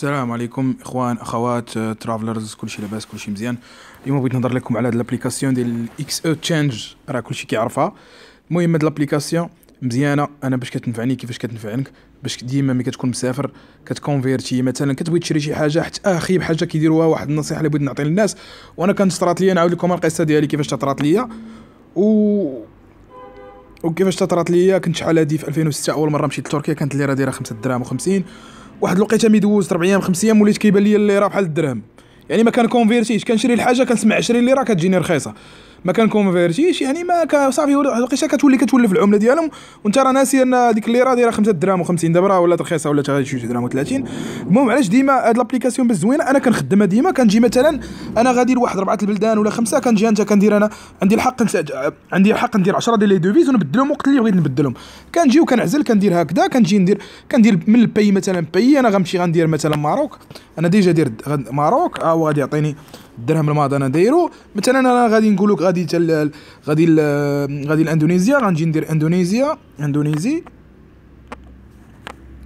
السلام عليكم إخوان أخوات travelers كلشي لاباس كلشي مزيان. اليوم بغيت نهضر لكم على هاد l'application ديال XE change راه كلشي كيعرفها. المهم هاد l'application مزيانة. أنا باش كتنفعني كيفاش كتنفعنك باش ديما ملي كتكون مسافر كت convertir. مثلا كتبغي تشري شي حاجة حتى اخيب حاجة كيديروها واحد النصيحة اللي بغيت نعطي للناس. وأنا كانت طرات ليا نعاود لكم القصة ديالي كيفاش طرات ليا. و وكيفاش طرات ليا؟ كنت شحال هادي في 2006 أول مرة مشيت لتركيا كانت الليرة دايره 5 دراهم و50 واحد الوقيته ملي دوزت 4 أيام 5 أيام وليت كيبان لي الليره بحال الدرهم. يعني ما كان converti ش كنشري الحاجة كنسمع 20 ليرة كتجيني رخيصة. ما كان converti ش يعني ما صافي الوقيته كتولي كتولف العملة ديالهم وانت راه ناسي أن هذيك الليرة دايرة 5 دراهم و50 دابا راه ولات رخيصة ولات غادي شي دراهم و30 المهم علاش ديما هاد l'application باش زوينه أنا كنخدمها ديما كنجي مثلا أنا غادي لواحد اربعه البلدان ولا خمسة كنجي أنت كندير أنا عندي الحق عندي الحق ندير 10 ديال les devises ونبدلهم وقت اللي بغيت نبدلهم. كنجي وكنعزل كندير هكذا كنجي ندير كندير من البي مثلا بي أنا غنمشي غندير مثلا ماروك. أنا ديجا دير ماروك ها هو غادي يعطيني الدرهم الماضي أنا دايرو. مثلا أنا غادي نقول لك غادي تل غادي غادي لإندونيزيا غنجي ندير إندونيزيا. إندونيزي.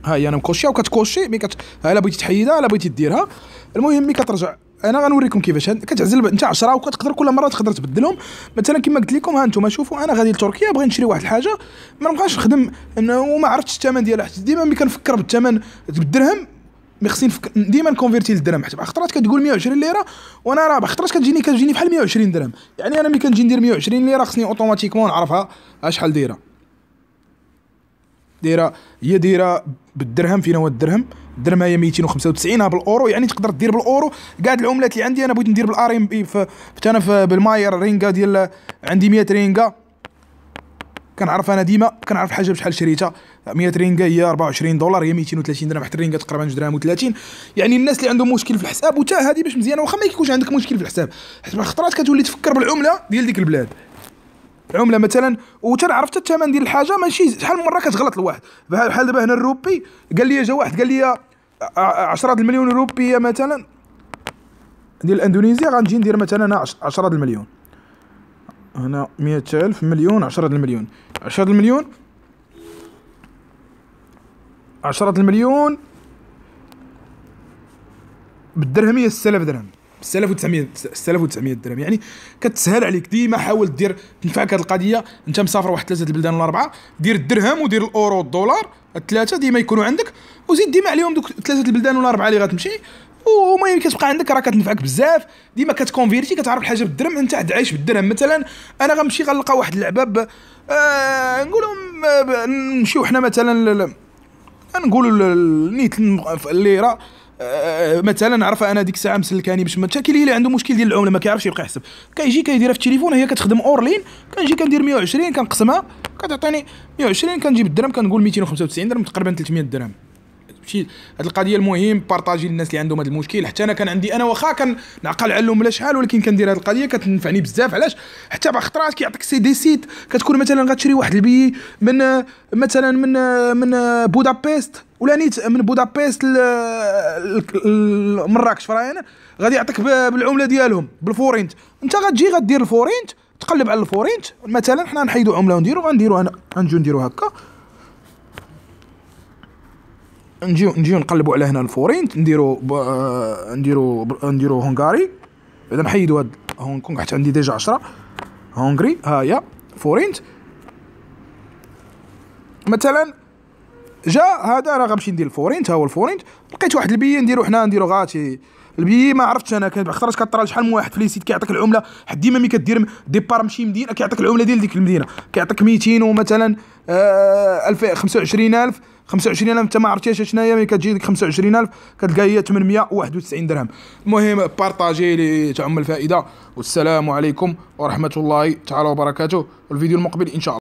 ها هي أنا مكوشيها وكتكوشي مي كت ها إلا بغيتي تحيدها إلا بغيتي ديرها. المهم مي كترجع. أنا غنوريكم كيفاش. كتعزل انت 10 وكتقدر كل مرة تقدر تبدلهم. مثلا كما قلت لكم ها أنتم شوفوا أنا غادي لتركيا بغيت نشري واحد الحاجة. ما نبقاش نخدم وما عرفتش الثمن ديالها. حيت ديما ملي كنفكر بالثمن بالدرهم مي خصني ديما ن convertir للدرهم حيت خطرات كتقول 120 ليرة وأنا راه خطرات كتجيني كتجيني بحال 120 درهم. يعني أنا ملي كنجي ندير 120 ليرة خصني automatiquement نعرفها شحال دايرة. دايرة هي دايرة بالدرهم فين هو الدرهم؟ الدرهم هي 295 بالأورو يعني تقدر دير بالأورو. كاع العملات اللي عندي أنا بغيت ندير بال RMB أنا بالماير رينغا ديال عندي 100 رينغا كنعرف أنا ديما كنعرف حاجة بشحال شريتها. 100 رينغا هي 24 دولار هي 230 درهم حتى الرينغا تقريبا 2 درهم و30 يعني الناس اللي عندهم مشكل في الحساب وتا هذه باش مزيانة واخا ما يكونش عندك مشكل في الحساب. حيت خطرات كتولي تفكر بالعملة ديال ديك البلاد. العمله مثلا وتنعرف حتى الثمن ديال الحاجة ماشي شحال من مرة كتغلط الواحد. بحال دابا هنا الروبي قال لي جا واحد قال لي 10 المليون روبيه مثلا ديال اندونيسيا غنجي ندير مثلا 10 المليون. هنا مية ألف مليون عشرة المليون عشرة المليون عشرة المليون بالدرهم هي 6000 درهم. 6900 6900 درهم. يعني كتسهل عليك. ديما حاول دير تنفعك هذه القضية. انت مسافر واحد ثلاثة البلدان ولا أربعة دير الدرهم ودير الأورو والدولار الثلاثة ديما يكونوا عندك. وزيد ديما عليهم دوك ثلاثة البلدان ولا أربعة اللي غتمشي. ومهم كتبقى عندك راه كتنفعك بزاف. ديما كتكونفيرتي كتعرف الحاجة بالدرهم انت عايش بالدرهم. مثلا أنا غنمشي غنلقى واحد اللعبة آه نقولوا نمشيو حنا مثلا نقولوا نيت الليره آه مثلا نعرف أنا ديك الساعة مسلكاني باش مثلا كاين اللي عنده مشكل ديال العملة ما كيعرفش يبقى يحسب. كيجي كيديرها في التليفون هي كتخدم hors ligne كنجي كندير 120 كنقسمها كتعطيني 120 كنجيب الدرهم كنقول 295 درهم تقريبا 300 درهم. شي هاد القضية المهم partagez للناس اللي عندهم هذا المشكل. حتى أنا كان عندي أنا وأخا كنعقل عليهم ولا شحال ولكن كندير هاد القضية كتنفعني بزاف. علاش؟ حتى بعض الخطرات كيعطيك c'est des sites. كتكون مثلا غتشري واحد البي من مثلا من من بودابست ولا نيت من بودابست لمراكش فراينا غادي يعطيك بالعملة ديالهم بالفورينت أنت غتجي غدير الفورينت تقلب على الفورينت مثلا حنا نحيدو عملة ونديرو غنديرو أنا غنجيو نديرو هكا. نجيو نجيو نقلبوا على هنا الفورينت نديرو نديرو نديرو هونغاري. إذا نحيدو هاد هونغ كونغ حيت عندي ديجا 10 هونغري ها هي فورينت. مثلا جا هذا راه غنمشي ندير الفورينت ها هو الفورينت لقيت واحد البي نديرو حنا نديرو غاتي. البي ما عرفتش أنا كان خطرات كطرا شحال من واحد في les sites كيعطيك العملة. حد ديما ملي كدير départ من شي مدينة كيعطيك العملة ديال ديك المدينة. كيعطيك 200 ومثلا آه 25000 25000 أنت ما عرفتيش شناهي ملي كتجي ديك 25000 كتلقى هي 891 درهم. المهم partagez لتعم الفائدة. والسلام عليكم ورحمة الله تعالى وبركاته. الفيديو المقبل إن شاء الله.